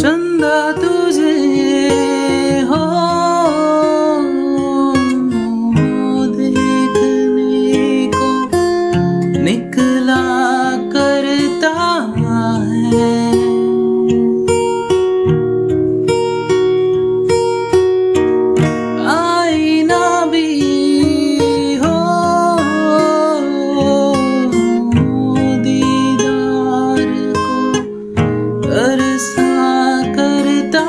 चंदा तुझे तरसा करता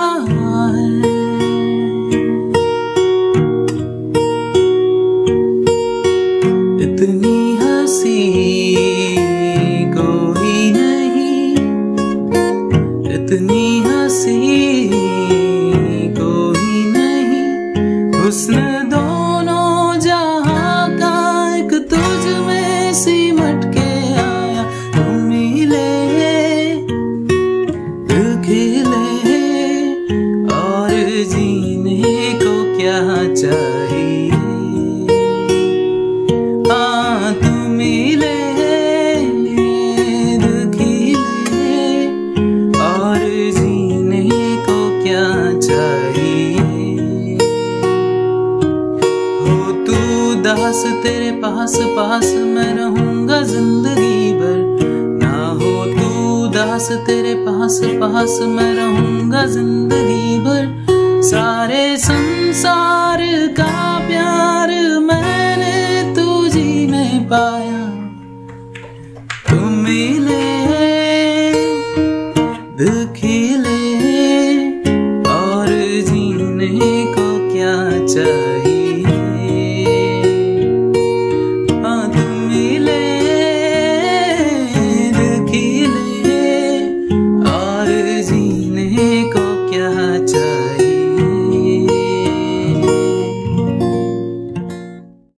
इतनी हँसी कोई नहीं। इतनी हँसी कोई नहीं। हुस्न दोनों जीने को क्या चाहिए? हाँ तुम मिले दिल खिले, और जीने को क्या चाहिए? हो तू दास तेरे पास पास मैं रहूँगा ज़िंदगी भर। ना हो तू दास तेरे पास पास मैं रहूँगा ज़िंदगी सारे संसार का प्यार मैंने तुझी में पाया। तुम मिले दिल